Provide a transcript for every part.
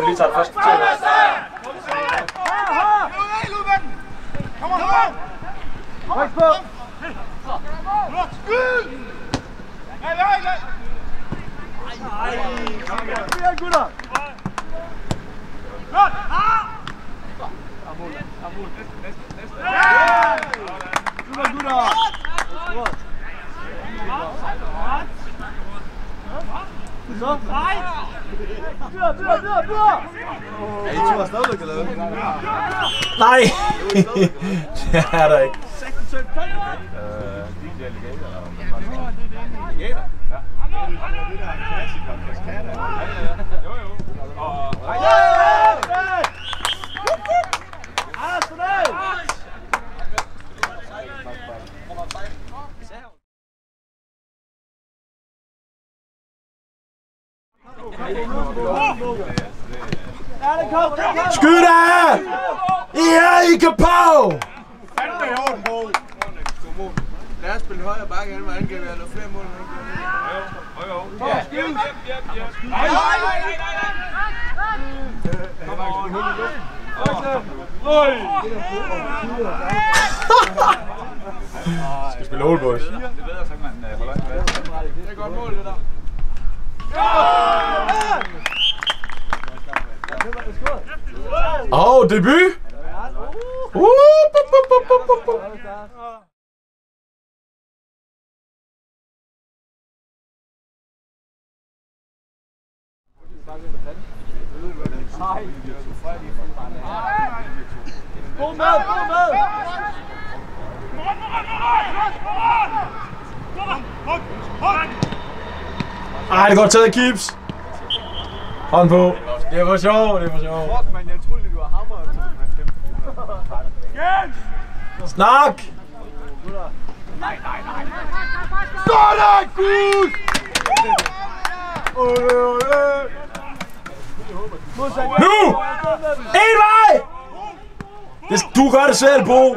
Vi lige tager det første kvarter. Kom on, kom on! Ryk på! Skyd! Nej, nej, nej! Kom igen, gutter! Godt! Super, gutter! Så? Videre, videre, videre, videre! Er I to stadigvæk eller hvad? Nej! det er der ikke. Anders, goddag! Ja, den kom, den kom! Skyd da! Ja, I kan på! Fandme i orden, Bo! Lad os spille højre bakke han kan være noget flere mål. han kan. Skyd! Nej, nej, nej, nej, nej! Kom on! Skal spille old boys. Det er bedre, så man holde øje med det. Det er godt mål, det der. Åh, oh, debut! Uh, bup, bup, bup, bup, bup, bup. God med, god med! Ej, det er godt taget keeps. Hånd på. Det er for sjov, det er for sjov. Fuck, man, jeg troede lige, du var hammer. Snak! Sådan, Gud! Nu! En vej! Det, du gør det selv, Bo.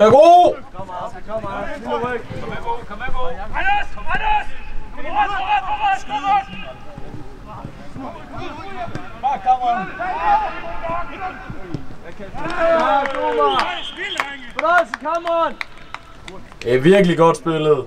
Er god! Kom, Anders, kom, Anders. Lille ryg. Kom med, Bo. Kom med, Bo. Anders! Anders! Kom med, kom med, kom med, kom on! Bare kom on! Ja, god, med, Fornøjelse, come on! Det er virkelig godt spillet.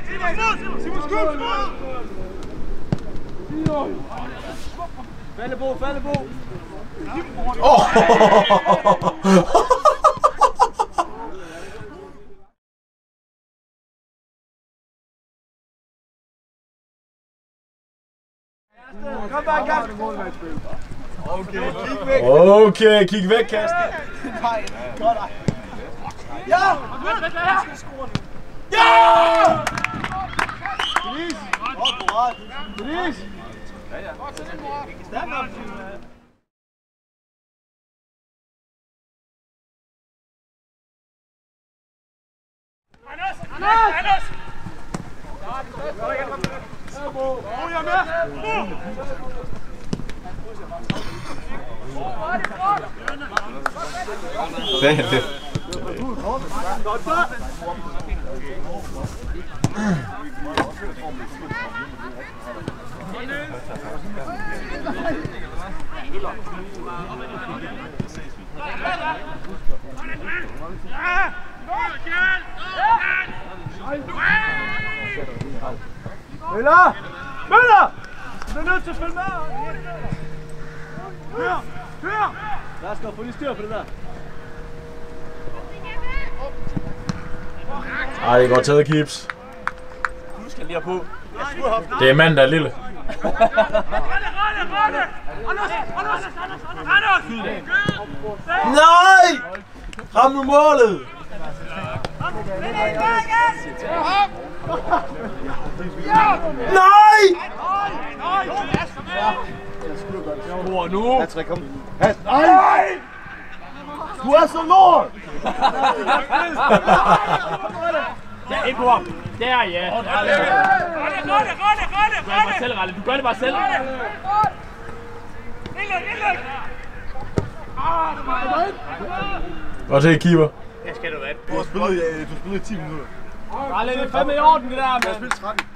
Simon, skud! Faldebo, Faldebo! Kom bare, Gaston! Okay, kig væk, Kast. Ja! Ja! Denise! Anders! Anders! Anders! Bo, jeg er med! Sagde han det? Møller! Møller! Du er nødt til at følge med! Kør! Kør! Lad os gå få lige styr på det der. Ej, det er godt taget, Kips. Du skal lige på. Det er mand, der er lille. Nej! Ram nu målet! Nej! Mor nu! Patrick, kom. Pat, nej! Du er så lort! Ja, ind på ham. Der, ja. Rette, rette, rette, rette, Du gør det bare selv, Ralle. Du gør det bare selv. Indlæg, indlæg! Godt til keeper. Du har spillet, du har spillet i 10 minutter. Det er fandme i orden, det der, Jeg har mand. spillet 13.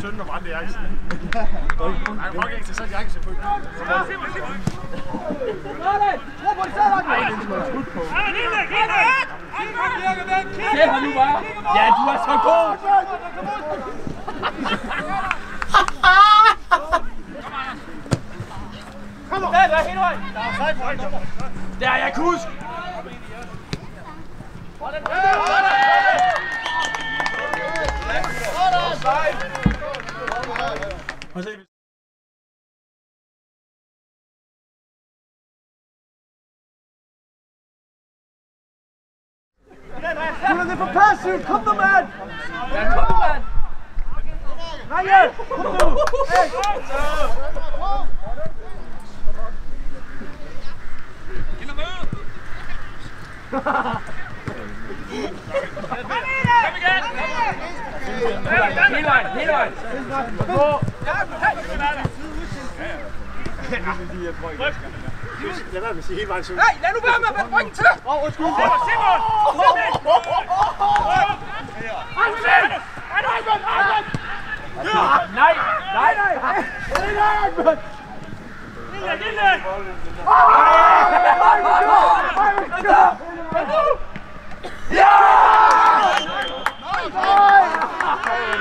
Tynden og brændte jakkes. Nej, fuck ikke til sådan en jakkes, jeg får ikke. Indlæg, indlæg! Se ham nu bare. Ja, du er så god. Kom nu. Der, der, hele vejen. Der, jeg kan huske. Prøv at se. Du er lidt for passiv! Kom nu, mand! Ja, kom nu, mand. Rikke! Kom nu! Hey! Hele vejen, hele vejen. Lad være med at sige hele vejen til. Nej, lad nu være med at rykke til! Åh, undskyld! Simon, Simon! Simon! Nej, nej, nej. Indlæg, indlæg!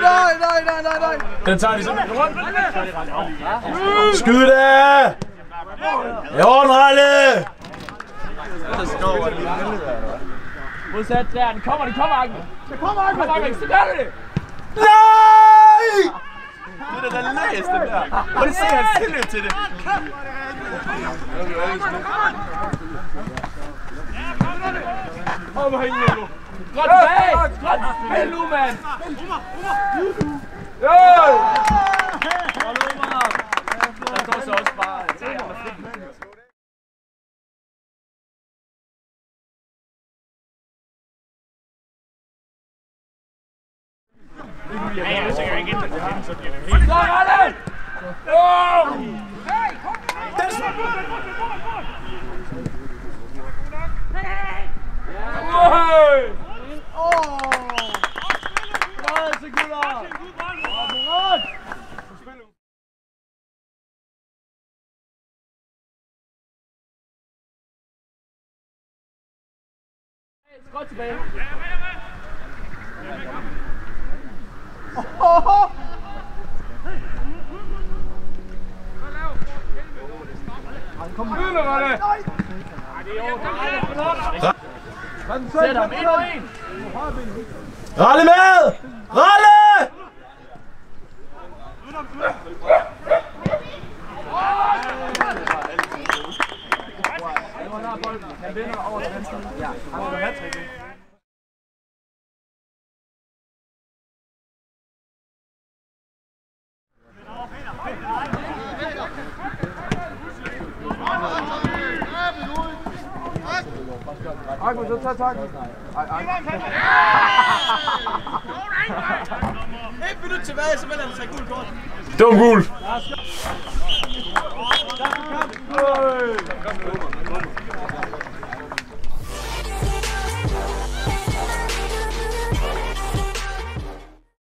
Nej, nej, nej, nej, nej! Den tager de rundt. Skyd det! I orden, Ralle! Modsat der, den kommer, den kommer, Agnes. Den kommer, Agnes. Kom, Agnes, så gør du det. Nej! Det er da læst, den der. Prøv at se hans tilløb til det. Kom herinde nu. Skråt tilbage. Skråt tilbage nu, mand. Der står så også bare... Ja, ja, så kan jeg ikke ind. Så, Ralle! Åh! Hey! Klasse, gutter! Apparat! Skråt tilbage. Kom, Ud med Ralle! Sæt ham, en og en! Ralle med! Ralle! Han vinder over den anden side. Ja, han har hat Agnes, så tag takken. Ej, ej. Et minut tilbage, så vælger han sig gul kort. Dum gul. Hey!